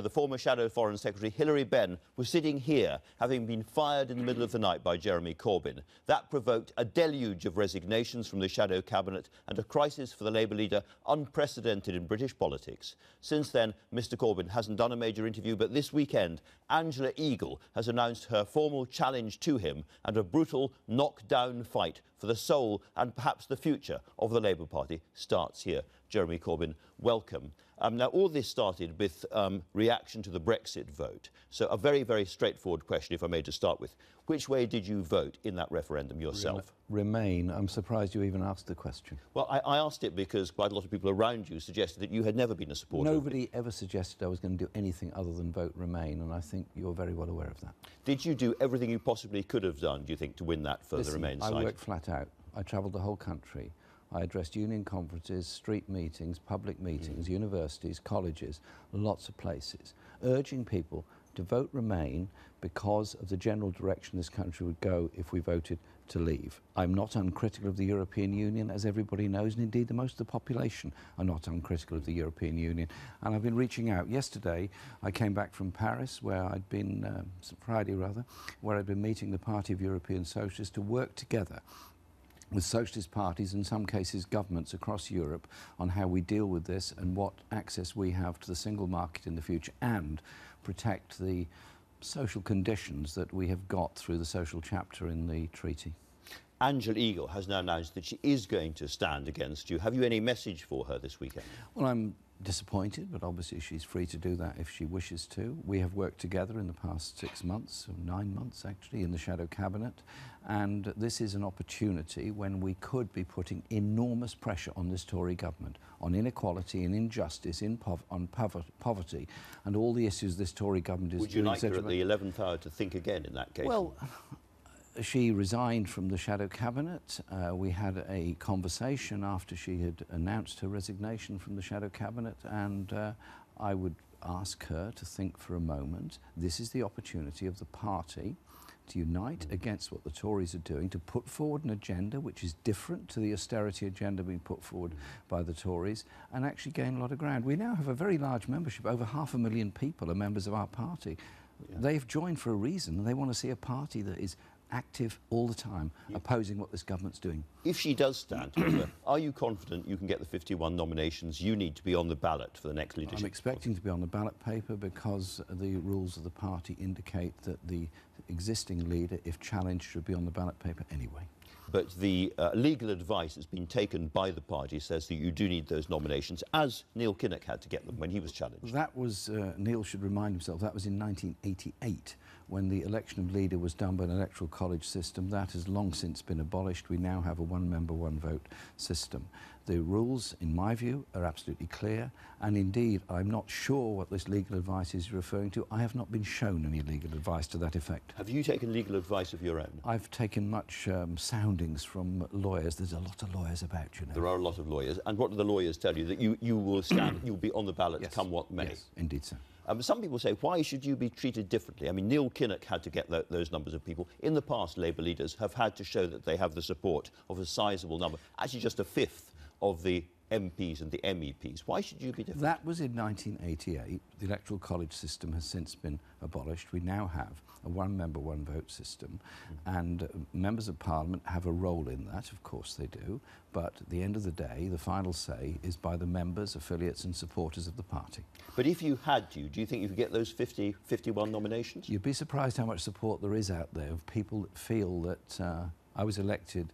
the former Shadow Foreign Secretary Hilary Benn was sitting here, having been fired in the middle of the night by Jeremy Corbyn. That provoked a deluge of resignations from the Shadow Cabinet and a crisis for the Labour leader unprecedented in British politics. Since then, Mr Corbyn hasn't done a major interview, but this weekend, Angela Eagle has announced her formal challenge to him and a brutal knock-down fight for the soul and perhaps the future of the Labour Party starts here. Jeremy Corbyn, welcome. Um, now, all this started with um, reaction to the Brexit vote. So, a very, very straightforward question, if I may, to start with. Which way did you vote in that referendum yourself? Remain. I'm surprised you even asked the question. Well, I, I, asked it because quite a lot of people around you suggested that you had never been a supporter. Nobody ever suggested I was going to do anything other than vote Remain, and I think you're very well aware of that. Did you do everything you possibly could have done, do you think, to win that for Listen, the Remain side? I worked flat out. I travelled the whole country. I addressed union conferences, street meetings, public meetings, mm. universities, colleges, lots of places, urging people to vote Remain because of the general direction this country would go if we voted to leave. I'm not uncritical of the European Union, as everybody knows, and indeed the most of the population are not uncritical of the European Union. And I've been reaching out. Yesterday, I came back from Paris, where I'd been, uh, Friday rather, where I'd been meeting the Party of European Socialists to work together with socialist parties, in some cases governments across Europe, on how we deal with this and what access we have to the single market in the future and protect the social conditions that we have got through the social chapter in the treaty. Angela Eagle has now announced that she is going to stand against you. Have you any message for her this weekend? Well, I'm disappointed, but obviously she's free to do that if she wishes to. We have worked together in the past six months, or nine months actually, in the Shadow Cabinet, and this is an opportunity when we could be putting enormous pressure on this Tory government, on inequality and injustice, in pov on poverty, and all the issues this Tory government is Would you like her at the 11th hour to think again in that case? Well, she resigned from the shadow cabinet. Uh, we had a conversation after she had announced her resignation from the shadow cabinet, and uh, I would ask her to think for a moment. This is the opportunity of the party to unite against what the Tories are doing, to put forward an agenda which is different to the austerity agenda being put forward by the Tories, and actually gain a lot of ground. We now have a very large membership. Over half a million people are members of our party. Yeah. They've joined for a reason, they want to see a party that is active all the time, opposing what this government's doing. If she does stand, are you confident you can get the 51 nominations you need to be on the ballot for the next leadership? I'm expecting to be on the ballot paper because the rules of the party indicate that the existing leader, if challenged, should be on the ballot paper anyway. But the uh, legal advice that's been taken by the party says that you do need those nominations, as Neil Kinnock had to get them when he was challenged. That was, uh, Neil should remind himself, that was in 1988 when the election of leader was done by an electoral college system. That has long since been abolished. We now have a one member, one vote system. The rules, in my view, are absolutely clear, and indeed, I'm not sure what this legal advice is referring to. I have not been shown any legal advice to that effect. Have you taken legal advice of your own? I've taken much um, soundings from lawyers. There's a lot of lawyers about, you know. There are a lot of lawyers. And what do the lawyers tell you? That you, you will stand, you'll be on the ballot yes. come what may? Yes, indeed, sir. Um, some people say, why should you be treated differently? I mean, Neil Kinnock had to get th those numbers of people. In the past, Labour leaders have had to show that they have the support of a sizable number, actually just a fifth of the MPs and the MEPs. Why should you be different? That was in 1988. The electoral college system has since been abolished. We now have a one member, one vote system, mm. and uh, members of parliament have a role in that, of course they do. But at the end of the day, the final say is by the members, affiliates, and supporters of the party. But if you had to, do you think you could get those 50, 51 nominations? You'd be surprised how much support there is out there of people that feel that uh, I was elected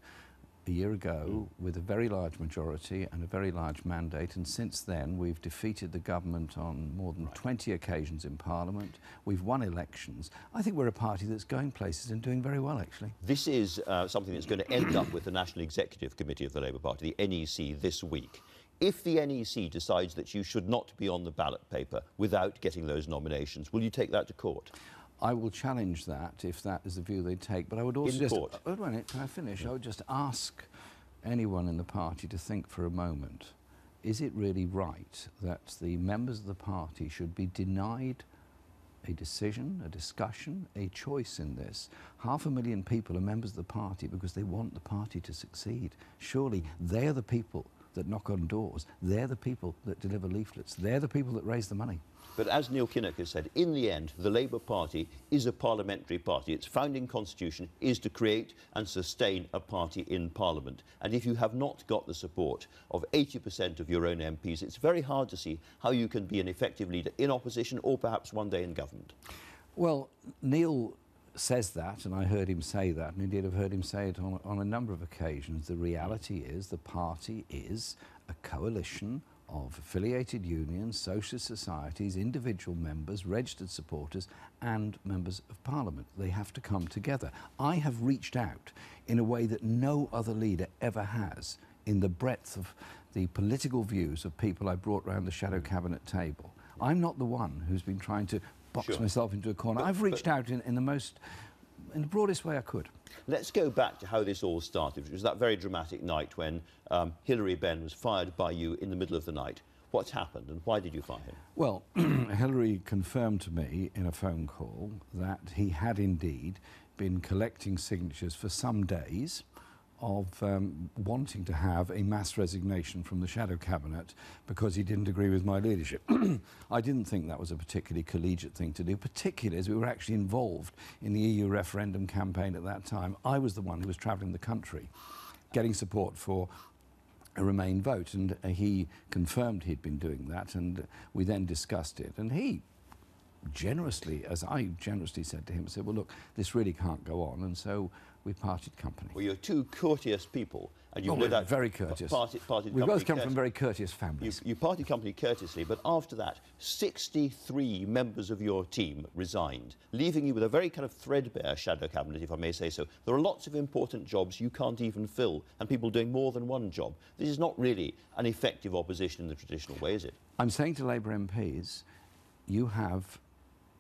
a year ago mm. with a very large majority and a very large mandate, and since then we've defeated the government on more than right. 20 occasions in Parliament. We've won elections. I think we're a party that's going places and doing very well, actually. This is uh, something that's going to end up with the National Executive Committee of the Labour Party, the NEC, this week. If the NEC decides that you should not be on the ballot paper without getting those nominations, will you take that to court? I will challenge that if that is the view they take. But I would also in just. Court. Oh, wait a minute, can I finish? Yeah. I would just ask anyone in the party to think for a moment is it really right that the members of the party should be denied a decision, a discussion, a choice in this? Half a million people are members of the party because they want the party to succeed. Surely they are the people that knock on doors. They're the people that deliver leaflets. They're the people that raise the money. But as Neil Kinnock has said, in the end, the Labour Party is a parliamentary party. Its founding constitution is to create and sustain a party in Parliament. And if you have not got the support of 80% of your own MPs, it's very hard to see how you can be an effective leader in opposition or perhaps one day in government. Well, Neil says that, and I heard him say that, and indeed I've heard him say it on, on a number of occasions. The reality is the party is a coalition of affiliated unions, social societies, individual members, registered supporters, and members of parliament. They have to come together. I have reached out in a way that no other leader ever has in the breadth of the political views of people I brought round the shadow cabinet table. I'm not the one who's been trying to box Sure. myself into a corner. But- I've reached out in, in the most, in the broadest way I could. Let's go back to how this all started. It was that very dramatic night when um, Hilary Benn was fired by you in the middle of the night. What's happened and why did you fire him? Well, Hilary confirmed to me in a phone call that he had indeed been collecting signatures for some days of um, wanting to have a mass resignation from the shadow cabinet because he didn't agree with my leadership. I didn't think that was a particularly collegiate thing to do, particularly as we were actually involved in the EU referendum campaign at that time. I was the one who was travelling the country getting support for a Remain vote, and uh, he confirmed he'd been doing that, and we then discussed it, and he generously, as I generously said to him, said, "Well, look, this really can't go on," and so we parted company. Well, you're two courteous people and you've Oh, no we're very courteous. Parted, parted we both come courte- from very courteous You, families. you parted company courteously, but after that, 63 members of your team resigned, leaving you with a very kind of threadbare shadow cabinet, if I may say so. There are lots of important jobs you can't even fill, and people doing more than one job. This is not really an effective opposition in the traditional way, is it? I'm saying to Labour MPs, you have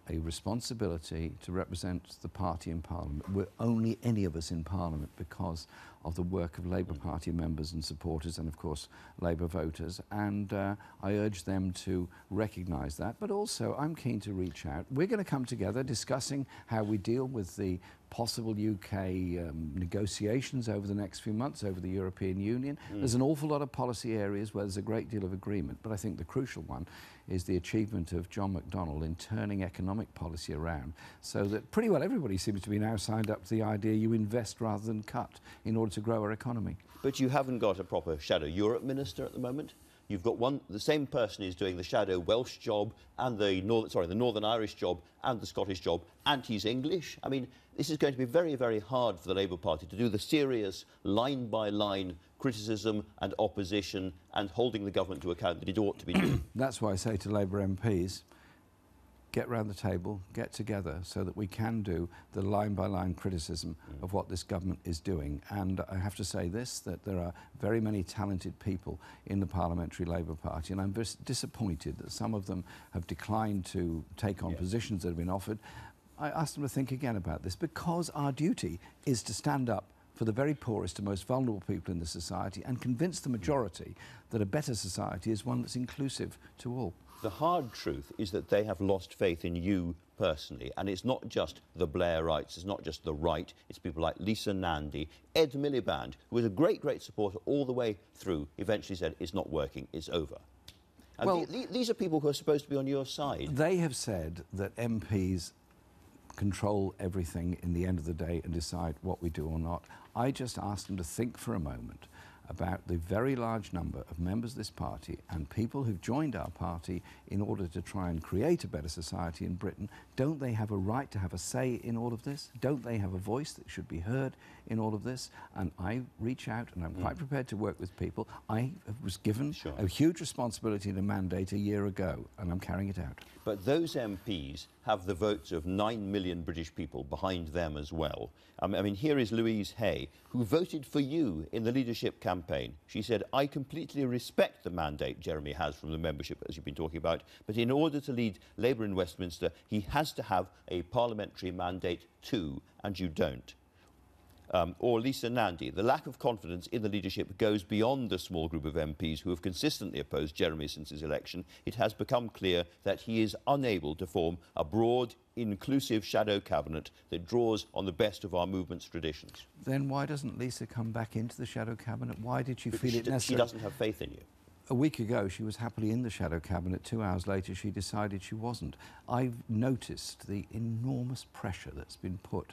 a responsibility to represent the party in Parliament. We're only any of us in Parliament because of the work of Labour Party members and supporters and, of course, Labour voters. And uh, I urge them to recognise that. But also, I'm keen to reach out. We're going to come together discussing how we deal with the possible UK um, negotiations over the next few months over the European Union. There's an awful lot of policy areas where there's a great deal of agreement, but I think the crucial one is the achievement of John McDonnell in turning economic policy around so that pretty well everybody seems to be now signed up to the idea you invest rather than cut in order to grow our economy. But you haven't got a proper shadow Europe minister at the moment. You've got one, the same person is doing the shadow Welsh job and the Northern, sorry, the Northern Irish job and the Scottish job, and he's English. I mean, this is going to be very, very hard for the Labour Party to do the serious line by line criticism and opposition and holding the government to account that it ought to be doing. That's why I say to Labour MPs, get round the table, get together so that we can do the line by line criticism mm. of what this government is doing. And I have to say this that there are very many talented people in the Parliamentary Labour Party, and I'm very disappointed that some of them have declined to take on Yes. positions that have been offered. I asked them to think again about this because our duty is to stand up for the very poorest and most vulnerable people in the society and convince the mm. majority that a better society is one that's inclusive to all. The hard truth is that they have lost faith in you personally. And it's not just the Blairites, it's not just the right, it's people like Lisa Nandy, Ed Miliband, who was a great, great supporter all the way through, eventually said, it's not working, it's over. And Well- the- the- these are people who are supposed to be on your side. They have said that MPs control everything in the end of the day and decide what we do or not. I just asked them to think for a moment about the very large number of members of this party and people who've joined our party in order to try and create a better society in Britain. Don't they have a right to have a say in all of this? Don't they have a voice that should be heard in all of this? And I reach out and I'm quite mm. prepared to work with people. I was given Sure. a huge responsibility and a mandate a year ago and I'm carrying it out. But those MPs have the votes of 9 million British people behind them as well. Um, I mean, here is Louise Haigh, who voted for you in the leadership campaign. She said, I completely respect the mandate Jeremy has from the membership, as you've been talking about, but in order to lead Labour in Westminster, he has to have a parliamentary mandate too, and you don't. Um, or Lisa Nandy. The lack of confidence in the leadership goes beyond the small group of MPs who have consistently opposed Jeremy since his election. It has become clear that he is unable to form a broad, inclusive shadow cabinet that draws on the best of our movement's traditions. Then why doesn't Lisa come back into the shadow cabinet? Why did she feel she, it necessary? She doesn't have faith in you. A week ago, she was happily in the shadow cabinet. Two hours later, she decided she wasn't. I've noticed the enormous pressure that's been put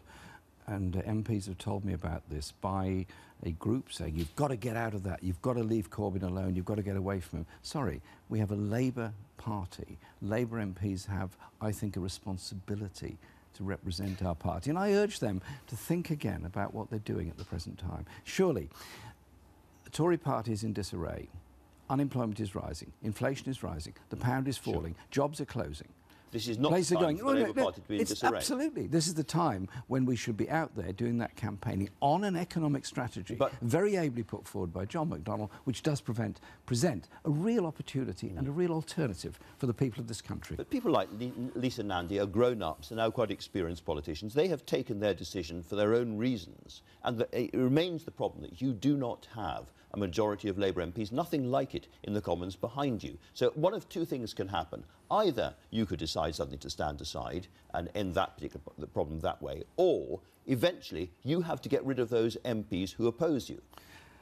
and MPs have told me about this by a group saying you've got to get out of that, you've got to leave Corbyn alone, you've got to get away from him. Sorry, we have a Labour Party. Labour MPs have, I think, a responsibility to represent our party. And I urge them to think again about what they're doing at the present time. Surely, the Tory party is in disarray. Unemployment is rising, inflation is rising, the pound is falling, sure. jobs are closing. This is not the time going, for the oh, Labour no, Party to be in disarray. Absolutely. This is the time when we should be out there doing that campaigning on an economic strategy, but very ably put forward by John McDonnell, which does prevent, present a real opportunity mm. and a real alternative for the people of this country. But people like Lisa Nandy are grown-ups and now quite experienced politicians. They have taken their decision for their own reasons. And the, it remains the problem that you do not have a majority of Labour MPs, nothing like it in the Commons behind you. So one of two things can happen. Either you could decide suddenly to stand aside and end that particular problem that way, or eventually you have to get rid of those MPs who oppose you.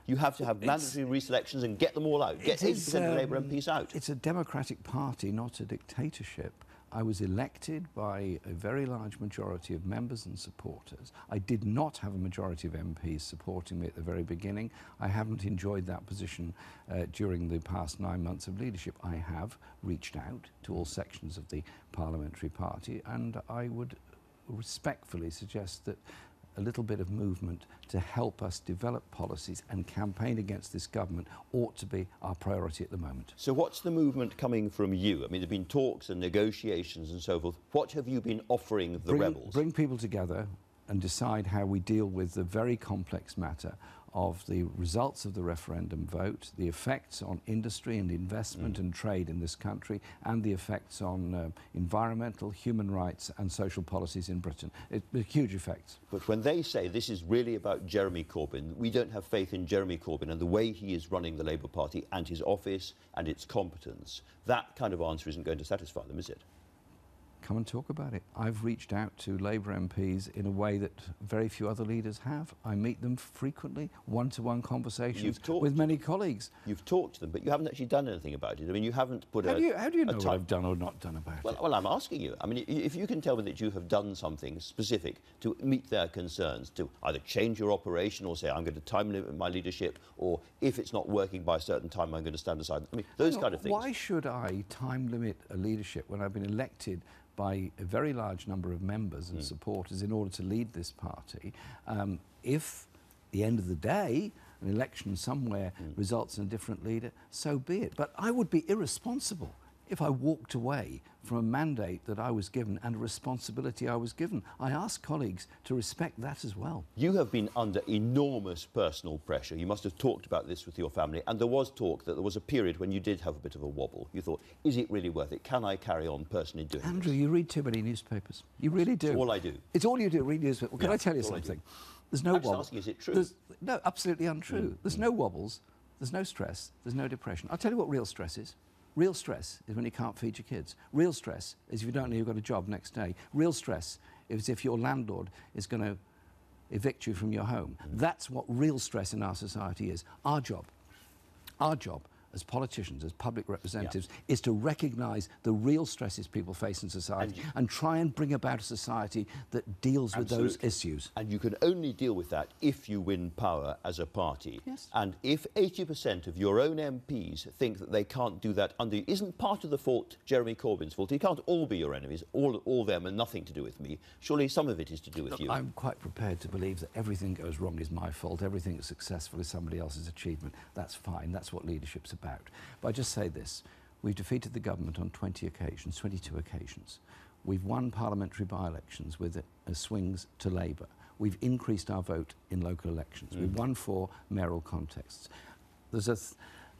You have to have mandatory reselections and get them all out. Get 80% um, of Labour MPs out. It's a democratic party, not a dictatorship. I was elected by a very large majority of members and supporters. I did not have a majority of MPs supporting me at the very beginning. I haven't enjoyed that position uh, during the past nine months of leadership. I have reached out to all sections of the parliamentary party and I would respectfully suggest that a little bit of movement to help us develop policies and campaign against this government ought to be our priority at the moment. So what's the movement coming from you? I mean, there have been talks and negotiations and so forth. What have you been offering the bring, rebels? Bring people together and decide how we deal with the very complex matter of the results of the referendum vote, the effects on industry and investment mm. and trade in this country, and the effects on uh, environmental, human rights, and social policies in Britain. It, it, huge effects. But when they say this is really about Jeremy Corbyn, we don't have faith in Jeremy Corbyn and the way he is running the Labour Party and his office and its competence, that kind of answer isn't going to satisfy them, is it? Come and talk about it. I've reached out to Labour MPs in a way that very few other leaders have. I meet them frequently, one-to-one conversations with many colleagues. You've talked to them, but you haven't actually done anything about it. I mean, you haven't put how a... Do you, how do you know what I've done or not done about well, it? Well, I'm asking you. I mean, if you can tell me that you have done something specific to meet their concerns, to either change your operation or say, I'm going to time limit my leadership, or if it's not working by a certain time, I'm going to stand aside. I mean, those kind of things. Why should I time limit a leadership when I've been elected by a very large number of members and mm. supporters in order to lead this party. Um, if, the end of the day, an election somewhere mm. results in a different leader, so be it. But I would be irresponsible if I walked away from a mandate that I was given and a responsibility I was given. I ask colleagues to respect that as well. You have been under enormous personal pressure. You must have talked about this with your family, and there was talk that there was a period when you did have a bit of a wobble. You thought, is it really worth it? Can I carry on personally doing Andrew, this? you read too many newspapers. You really do. It's all I do. It's all you do, read newspapers. Well, can yeah, I tell you something? There's no wobble. Asking, is it true? There's, no, absolutely untrue. Mm. There's mm. no wobbles. There's no stress. There's no depression. I'll tell you what real stress is. Real stress is when you can't feed your kids. Real stress is if you don't know you've got a job next day. Real stress is if your landlord is going to evict you from your home. Mm. That's what real stress in our society is. Our job, our job as politicians, as public representatives, yeah. is to recognise the real stresses people face in society and, and, try and bring about a society that deals Absolutely. with those issues. And you can only deal with that if you win power as a party. Yes. And if 80% of your own MPs think that they can't do that under you, isn't part of the fault Jeremy Corbyn's fault? He can't all be your enemies, all, all them and nothing to do with me. Surely some of it is to do with Look, you. I'm quite prepared to believe that everything goes wrong is my fault, everything that's successful is somebody else's achievement. That's fine. That's what leadership's about about. But I just say this, we've defeated the government on 20 occasions, 22 occasions. We've won parliamentary by-elections with uh, swings to Labour. We've increased our vote in local elections. Mm. We've won four mayoral contests. There's a th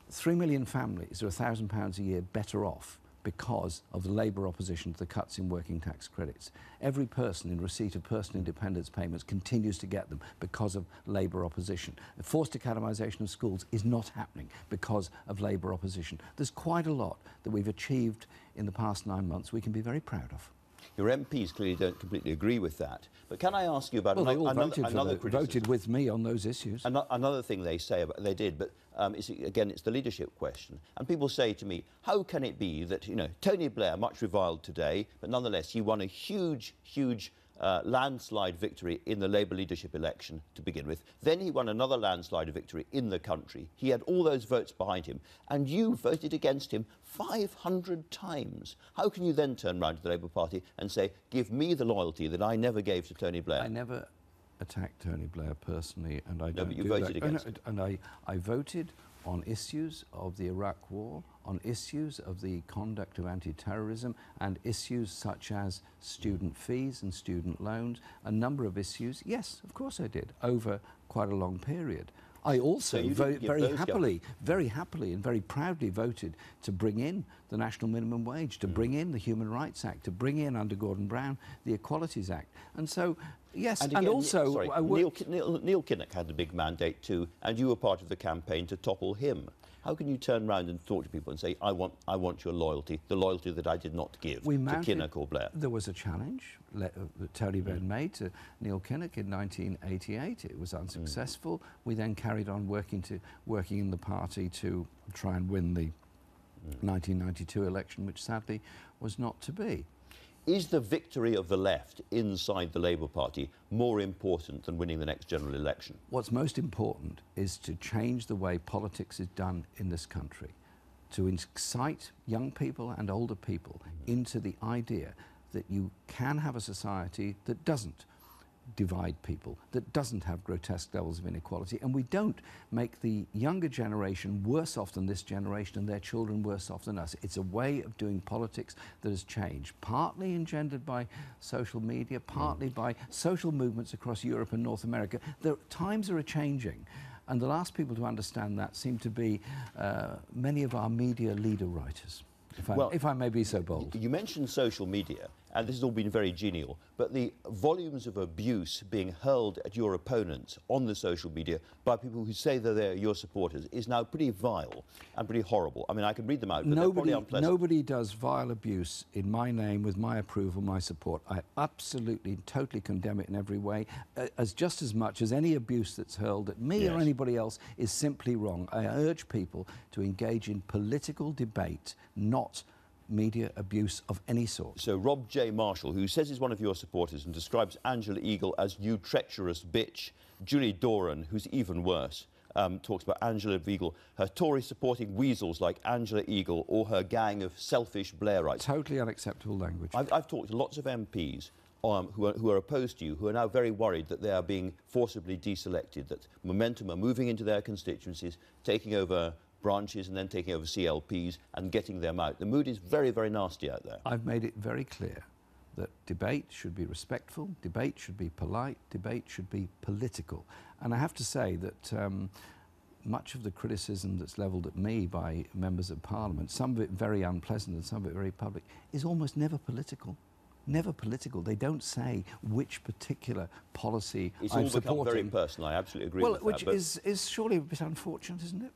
three million families are £1,000 a year better off because of the Labour opposition to the cuts in working tax credits. Every person in receipt of personal independence payments continues to get them because of Labour opposition. The forced academisation of schools is not happening because of Labour opposition. There's quite a lot that we've achieved in the past nine months we can be very proud of. Your MPs clearly don't completely agree with that. But can I ask you about well, another, they all another, voted, another the, voted with me on those issues. Ano- Another thing they say about they did, but um, it's, again, it's the leadership question. And people say to me, how can it be that you know Tony Blair, much reviled today, but nonetheless he won a huge, huge uh, landslide victory in the Labour leadership election to begin with. Then he won another landslide victory in the country. He had all those votes behind him, and you voted against him 500 times. How can you then turn round to the Labour Party and say, give me the loyalty that I never gave to Tony Blair? I never attacked Tony Blair personally, and I No, don't but you do voted that. Oh, against And, and I, I voted on issues of the Iraq War, on issues of the conduct of anti-terrorism, and issues such as student fees and student loans, a number of issues. Yes, of course I did, over quite a long period. I also didn't very, very happily, very happily and very proudly voted to bring in the national minimum wage, Mm. to bring in the Human Rights Act, to bring in under Gordon Brown the Equalities Act. And so, yes, and, again, also sorry, Neil, Neil, Neil Kinnock had a big mandate too, and you were part of the campaign to topple him. How can you turn round and talk to people and say, I want, I want your loyalty, the loyalty that I did not give we to Kinnock or Blair? There was a challenge uh, that Tony mm. Benn made to Neil Kinnock in 1988. It was unsuccessful. Mm. We then carried on working to working in the party to try and win the mm. 1992 election, which sadly was not to be. Is the victory of the left inside the Labour Party more important than winning the next general election? What's most important is to change the way politics is done in this country, to excite young people and older people mm. into the idea that you can have a society that doesn't divide people, that doesn't have grotesque levels of inequality, and we don't make the younger generation worse off than this generation and their children worse off than us. It's a way of doing politics that has changed, partly engendered by social media, partly by social movements across Europe and North America. The times are changing. And the last people to understand that seem to be uh, many of our media leader writers, if I, Well, if I may be so bold. You mentioned social media, and this has all been very genial, but the volumes of abuse being hurled at your opponents on the social media by people who say that they're your supporters is now pretty vile and pretty horrible. I mean, I can read them out, but they're Nobody, probably unpleasant. nobody does vile abuse in my name with my approval, my support. I absolutely, totally condemn it in every way, uh, as just as much as any abuse that's hurled at me or anybody else is simply wrong. I urge people to engage in political debate, not media abuse of any sort. So Rob J. Marshall, who says he's one of your supporters and describes Angela Eagle as you treacherous bitch, Julie Doran, who's even worse, um, talks about Angela Eagle, her Tory supporting weasels like Angela Eagle or her gang of selfish Blairites. Totally unacceptable language. I've, I've talked to lots of MPs um, who, are, who are opposed to you, who are now very worried that they are being forcibly deselected, that Momentum are moving into their constituencies, taking over branches and then taking over CLPs and getting them out. The mood is very, very nasty out there. I've made it very clear that debate should be respectful, debate should be polite, debate should be political. And I have to say that um, much of the criticism that's levelled at me by members of parliament, some of it very unpleasant and some of it very public, is almost never political. Never political. They don't say which particular policy It's I'm all become supporting. very personal. I absolutely agree well, with which that. but- is, is surely a bit unfortunate, isn't it?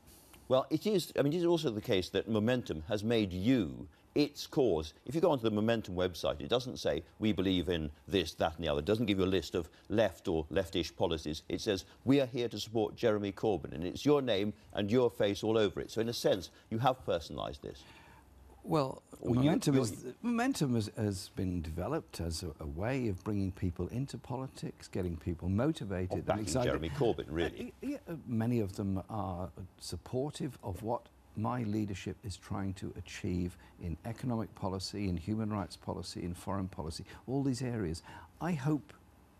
Well, it is. I mean, it is also the case that Momentum has made you its cause. If you go onto the Momentum website, it doesn't say we believe in this, that, and the other. It doesn't give you a list of left or leftish policies. It says we are here to support Jeremy Corbyn, and it's your name and your face all over it. So, in a sense, you have personalised this. Well, Or momentum, you're- is, momentum has, has been developed as a, a way of bringing people into politics, getting people motivated Of and backing excited. Jeremy Corbyn, really. Uh, yeah, uh, many of them are supportive of what my leadership is trying to achieve in economic policy, in human rights policy, in foreign policy, all these areas. I hope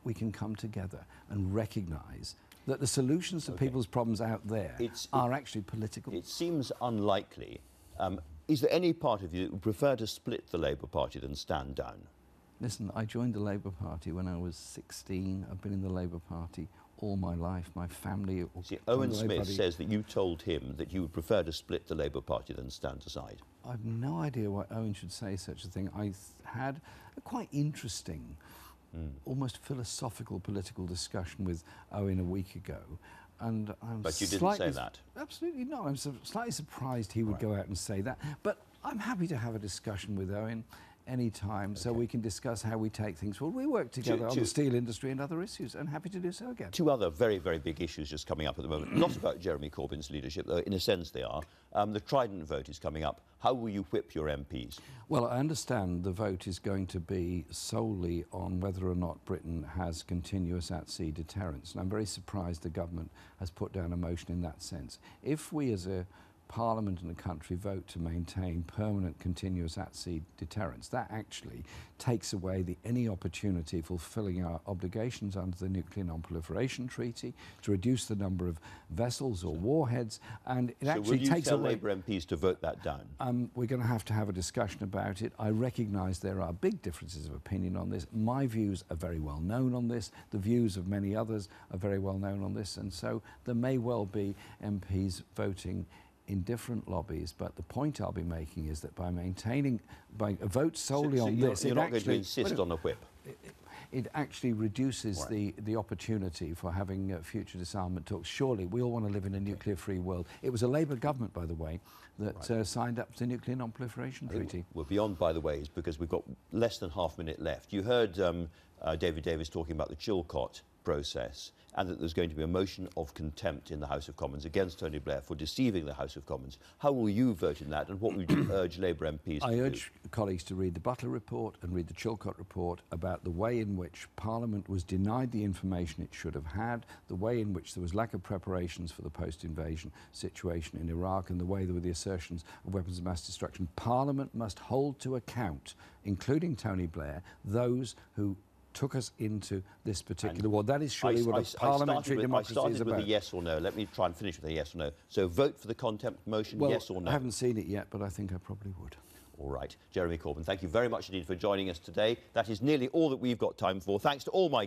we can come together and recognise that the solutions to Okay. people's problems out there It's- are actually political. It seems unlikely. Um, is there any part of you that would prefer to split the Labour Party than stand down? Listen, I joined the Labour Party when I was 16. I've been in the Labour Party all my life, my family. See, Owen Smith says that you told him that you would prefer to split the Labour Party than stand aside. I've no idea why Owen should say such a thing. I had a quite interesting, Hmm. almost philosophical political discussion with Owen a week ago. And I'm But you didn't say that. Absolutely not. I'm slightly surprised he would go out and say that. But I'm happy to have a discussion with Owen anytime so we can discuss how we take things forward. We work together on to- the steel industry and other issues, and happy to do so again. Two other very, very big issues just coming up at the moment. Not about Jeremy Corbyn's leadership, though in a sense they are. Um, the Trident vote is coming up. How will you whip your MPs? Well, I understand the vote is going to be solely on whether or not Britain has continuous at sea deterrence. And I'm very surprised the government has put down a motion in that sense. If we as a Parliament and the country vote to maintain permanent continuous at sea deterrence, that actually takes away the, any opportunity for fulfilling our obligations under the Nuclear Non-Proliferation Treaty to reduce the number of vessels or warheads, and it so actually you takes tell away. Labour MPs to vote that down? Um, we're going to have to have a discussion about it. I recognise there are big differences of opinion on this. My views are very well known on this. The views of many others are very well known on this. And so there may well be MPs voting in different lobbies. But the point I'll be making is that by maintaining, by a vote solely so, so on you're, this, you're it not going to insist on a whip. it actually reduces Right. the, the opportunity for having uh, future disarmament talks. Surely we all want to live in a nuclear free world. It was a Labour government, by the way, that uh, signed up to the Nuclear Non Proliferation Treaty. We're beyond, by the way, is because we've got less than half a minute left. You heard um, uh, David Davis talking about the Chilcot process and that there's going to be a motion of contempt in the House of Commons against Tony Blair for deceiving the House of Commons. How will you vote in that and what would you urge Labour MPs to I do? urge colleagues to read the Butler report and read the Chilcot report about the way in which Parliament was denied the information it should have had, the way in which there was lack of preparations for the post invasion situation in Iraq, and the way there were the assertions of weapons of mass destruction. Parliament must hold to account, including Tony Blair, those who took us into this particular war. That is surely I, what I- a I started parliamentary with, I democracy started is with about. a yes or no. Let me try and finish with a yes or no. So vote for the contempt motion, well, yes or no? I haven't seen it yet, but I think I probably would. All right. Jeremy Corbyn, thank you very much indeed for joining us today. That is nearly all that we've got time for. Thanks to all my